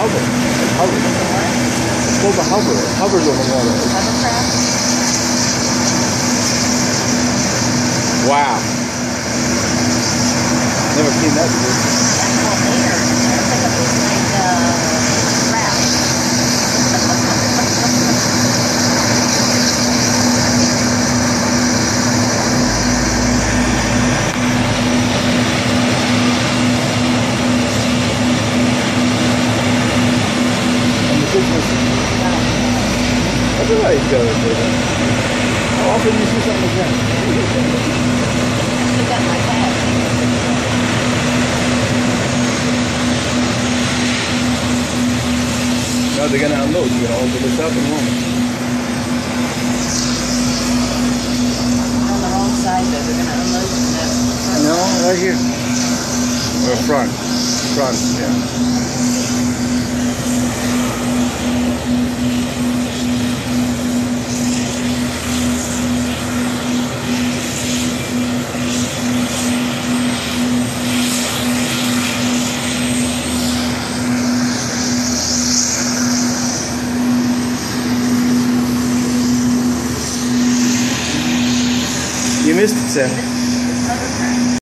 hover. Hover. It's called a hover. It hovers over water. Hovercraft? Wow. Never seen that before. That's called air. It's like a big, like, uh, raft. And the business. That's a nice go. How often do you see something like that? Look at my bag. Now they're gonna unload. You're gonna open this up in a moment. On the wrong side though. They're gonna unload from the front. No, right here. Or front. Front, yeah. You missed it, Sam.